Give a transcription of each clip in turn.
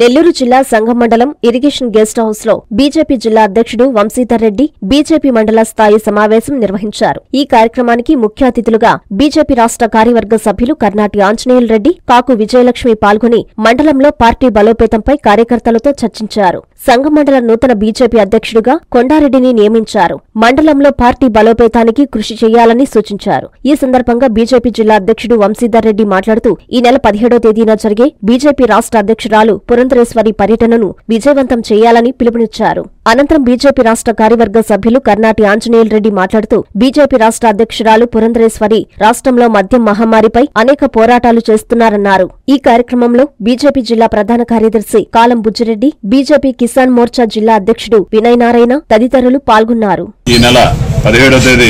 నెల్లూరు జిల్లా సంఘం మండలం ఇరిగేషన్ గెస్ట్ హౌస్లో బీజేపీ జిల్లా అధ్యక్షుడు వంశీధర్ రెడ్డి బీజేపీ మండల స్థాయి సమావేశం నిర్వహించారు. ఈ కార్యక్రమానికి ముఖ్య అతిథులుగా బీజేపీ రాష్ట్ర కార్యవర్గ సభ్యులు కర్నాటి ఆంజనేయుల రెడ్డి కాకు విజయలక్ష్మి పాల్గొని మండలంలో పార్టీ బలోపేతంపై కార్యకర్తలతో చర్చించారు. సంఘమండల నూతన బీజేపీ అధ్యక్షుడిగా కొండారెడ్డిని నియమించారు. మండలంలో పార్టీ బలోపేతానికి కృషి చేయాలని సూచించారు. ఈ సందర్భంగా బీజేపీ జిల్లా అధ్యక్షుడు వంశీధర్ రెడ్డి మాట్లాడుతూ ఈ నెల పదిహేడో తేదీన జరిగే బీజేపీ రాష్ట్ర అధ్యక్షురాలు పురంధరేశ్వరి పర్యటనను విజయవంతం చేయాలని పిలుపునిచ్చారు. అనంతరం బీజేపీ రాష్ట్ర కార్యవర్గ సభ్యులు కర్నాటి ఆంజనేయులు రెడ్డి మాట్లాడుతూ బీజేపీ రాష్ట్ర అధ్యక్షురాలు పురంధరేశ్వరి రాష్ట్రంలో మద్యం మహమ్మారిపై అనేక పోరాటాలు చేస్తున్నారన్నారు. ఈ కార్యక్రమంలో బీజేపీ జిల్లా ప్రధాన కార్యదర్శి కాలం బుజ్జిరెడ్డి బీజేపీ కిసాన్ మోర్చా జిల్లా అధ్యక్షుడు వినయ్ నారాయణ తదితరులు పాల్గొన్నారు. ఈ నెల పదిహేడవ తేదీ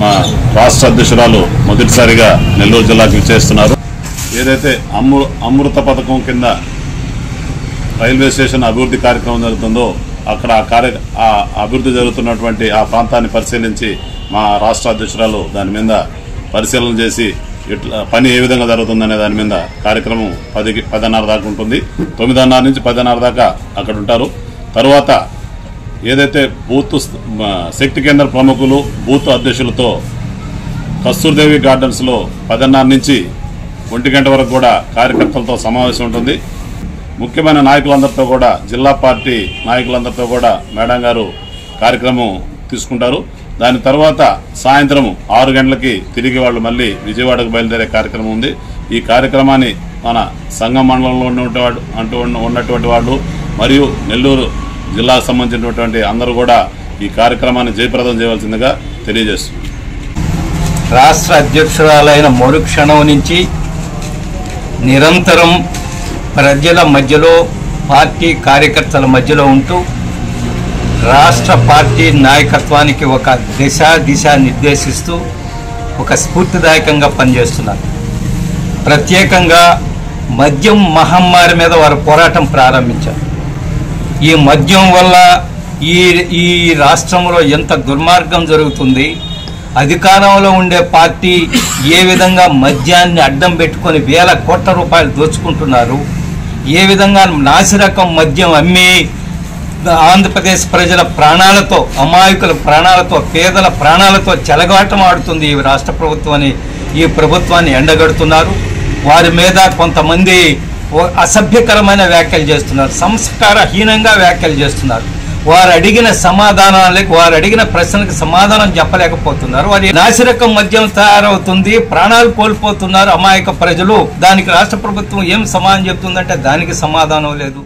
మా రాష్ట్ర అధ్యక్షురాలు మొదటిసారిగా నెల్లూరు జిల్లాకు చేస్తున్నారు ఏదైతే అమృ అమృత పథకం కింద రైల్వే స్టేషన్ అభివృద్ధి కార్యక్రమం జరుగుతుందో అక్కడ ఆ కార్య ఆ అభివృద్ధి జరుగుతున్నటువంటి ఆ ప్రాంతాన్ని పరిశీలించి మా రాష్ట్ర అధ్యక్షురాలు దాని మీద పరిశీలన చేసి ఇట్లా పని ఏ విధంగా జరుగుతుందనే దాని మీద కార్యక్రమం పది పదిన్నర దాకా ఉంటుంది. తొమ్మిదిన్నర నుంచి పదిన్నర దాకా అక్కడ ఉంటారు. తర్వాత ఏదైతే బూత్ శక్తి కేంద్ర ప్రముఖులు బూత్ అధ్యక్షులతో కస్తూర్దేవి గార్డెన్స్లో పదిన్నర నుంచి ఒంటి గంట వరకు కూడా కార్యకర్తలతో సమావేశం ఉంటుంది. ముఖ్యమైన నాయకులందరితో కూడా జిల్లా పార్టీ నాయకులందరితో కూడా మేడం గారు కార్యక్రమం తీసుకుంటారు. దాని తర్వాత సాయంత్రం ఆరు గంటలకి తిరిగి వాళ్ళు మళ్ళీ విజయవాడకు బయలుదేరే కార్యక్రమం ఉంది. ఈ కార్యక్రమాన్ని మన సంఘం మండలంలో ఉన్నటువంటి అంటూ ఉన్నటువంటి వాళ్ళు మరియు నెల్లూరు జిల్లాకు సంబంధించినటువంటి అందరూ కూడా ఈ కార్యక్రమాన్ని జయప్రదం చేయవలసిందిగా తెలియజేస్తుంది రాష్ట్ర అధ్యక్షురాలైన మరుక్షణం నుంచి నిరంతరం ప్రజల మధ్యలో పార్టీ కార్యకర్తల మధ్యలో ఉంటూ రాష్ట్ర పార్టీ నాయకత్వానికి ఒక దిశ దిశ నిర్దేశిస్తూ ఒక స్ఫూర్తిదాయకంగా పనిచేస్తున్నారు. ప్రత్యేకంగా మద్యం మహమ్మారి మీద వారు పోరాటం ప్రారంభించారు. ఈ మద్యం వల్ల ఈ ఈ రాష్ట్రంలో ఎంత దుర్మార్గం జరుగుతుంది అధికారంలో ఉండే పార్టీ ఏ విధంగా మద్యాన్ని అడ్డం పెట్టుకొని వేల కోట్ల రూపాయలు దోచుకుంటున్నారు ఏ విధంగా నాసిరకం మద్యం అమ్మి ఆంధ్రప్రదేశ్ ప్రజల ప్రాణాలతో అమాయకుల ప్రాణాలతో పేదల ప్రాణాలతో చెలగాటం ఆడుతుంది ఈ రాష్ట్ర ప్రభుత్వాన్ని ఈ ప్రభుత్వాన్ని ఎండగడుతున్నారు. వారి మీద కొంతమంది అసభ్యకరమైన వ్యాఖ్యలు చేస్తున్నారు. సంస్కారహీనంగా వ్యాఖ్యలు చేస్తున్నారు. వారు అడిగిన సమాధానాలకు వారు అడిగిన ప్రశ్నలకు సమాధానం చెప్పలేకపోతున్నారు. వారి నాసిరకం మద్యం తయారవుతుంది ప్రాణాలు కోల్పోతున్నారు అమాయక ప్రజలు. దానికి రాష్ట్ర ప్రభుత్వం ఏం సమాధానం చెప్తుందంటే దానికి సమాధానం లేదు.